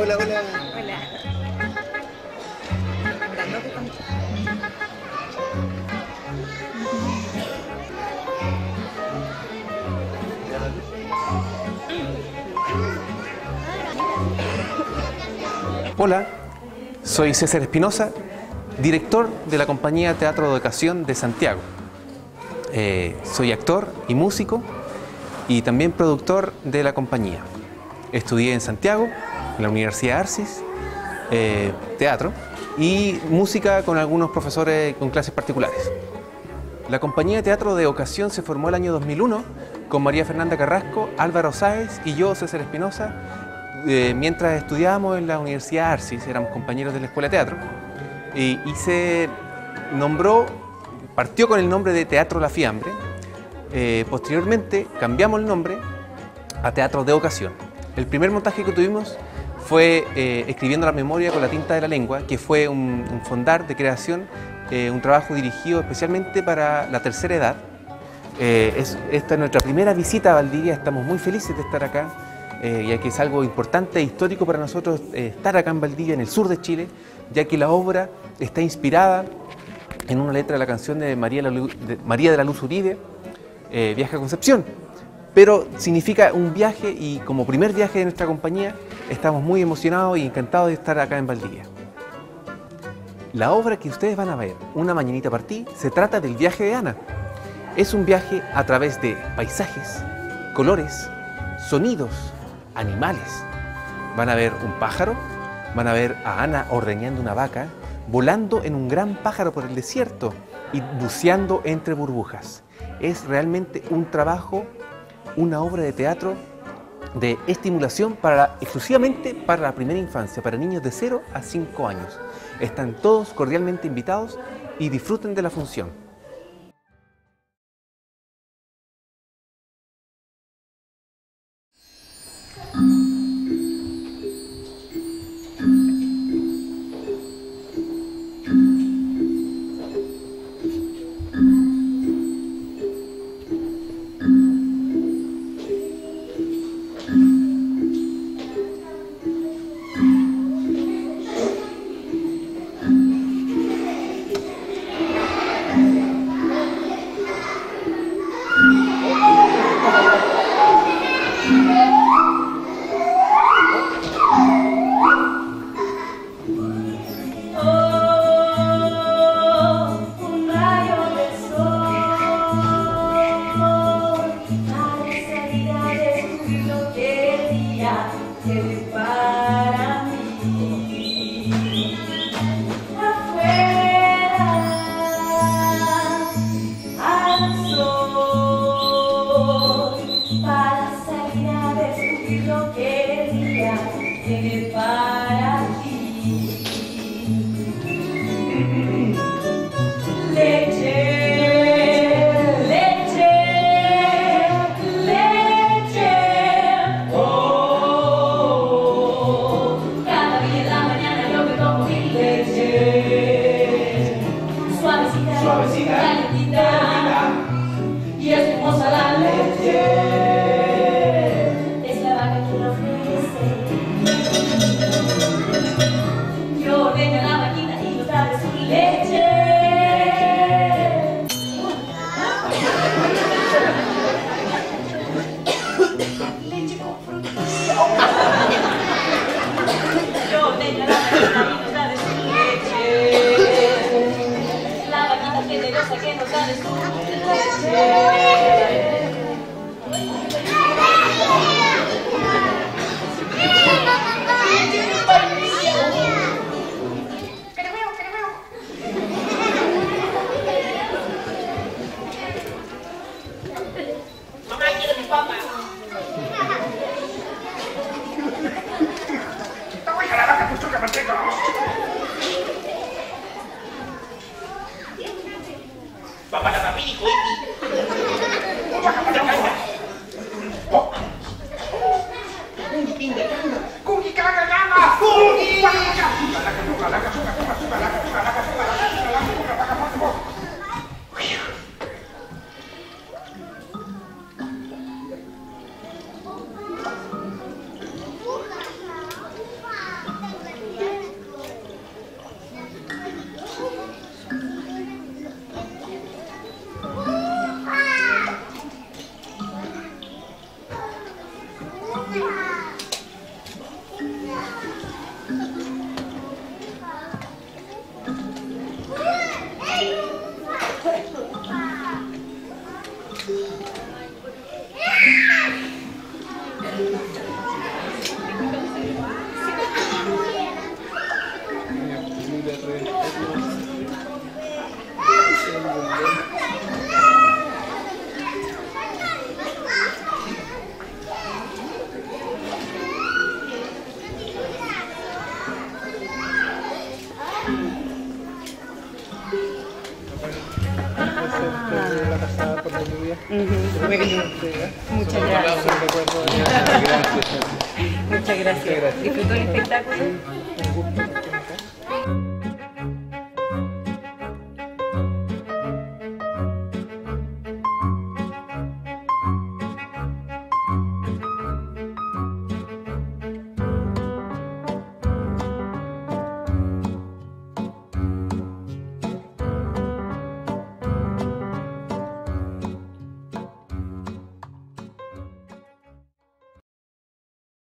Hola, hola. Hola. Hola, soy César Espinosa, director de la compañía Teatro de Educación de Santiago. Eh, soy actor y músico y también productor de la compañía. Estudié en Santiago, en la Universidad Arcis, eh, teatro y música con algunos profesores con clases particulares. La compañía de teatro de ocasión se formó el año 2001 con María Fernanda Carrasco, Álvaro Sáez y yo, César Espinosa, eh, mientras estudiábamos en la Universidad Arcis, éramos compañeros de la Escuela de Teatro, y se nombró, partió con el nombre de Teatro La Fiambre, eh, posteriormente cambiamos el nombre a Teatro de Ocasión. El primer montaje que tuvimos fue eh, Escribiendo la Memoria con la tinta de la lengua, que fue un, fondar de creación, eh, un trabajo dirigido especialmente para la tercera edad. Es- esta es nuestra primera visita a Valdivia, estamos muy felices de estar acá, ya que es algo importante e histórico para nosotros estar acá en Valdivia, en el sur de Chile, ya que la obra está inspirada en una letra de la canción de, María de la Luz Uribe, eh, Viaje a Concepción. Pero significa un viaje y como primer viaje de nuestra compañía estamos muy emocionados y encantados de estar acá en Valdivia. La obra que ustedes van a ver, Una Mañanita Partí, se trata del viaje de Ana. Es un viaje a través de paisajes, colores, sonidos, animales. Van a ver un pájaro, van a ver a Ana ordeñando una vaca, volando en un gran pájaro por el desierto y buceando entre burbujas. Es realmente un trabajo, una obra de teatro de estimulación para, exclusivamente para la primera infancia, para niños de 0 a 5 años. Están todos cordialmente invitados y disfruten de la función. Suavecita, calentita, y es hermosa la leche. Es la vaca que lo ofrece. Yo ordeño la vaquita y nos trae su leche. Leche con frutas. Yo ordeño la vaquita leche. Muchas gracias. Muchas gracias. ¿Disfrutó el espectáculo?